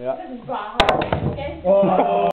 Yeah. This is waar. okay? Oh.